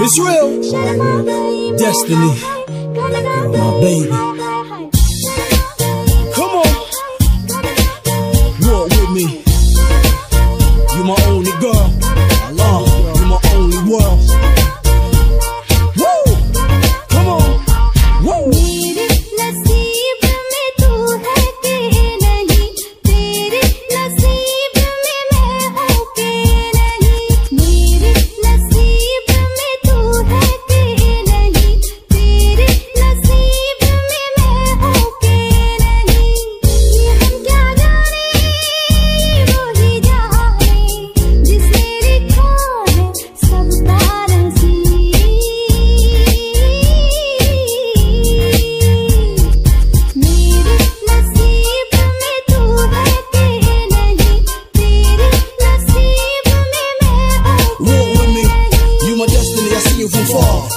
It's real. Destiny. My baby.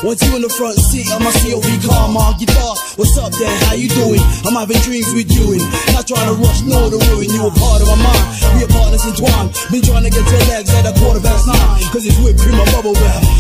Once you in the front seat of my COV car, my guitar. What's up there? How you doing? I'm having dreams with you and not trying to rush, no to ruin. You a part of my mind. We are partners entwined. Been trying to get your legs at a quarter past nine. Cause it's whipped cream, my bubble a